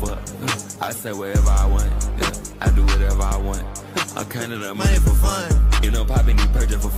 fuck. I say whatever I want. Yeah, I do whatever I want. I'm counting up money for fun. You know, popping these purges for fun.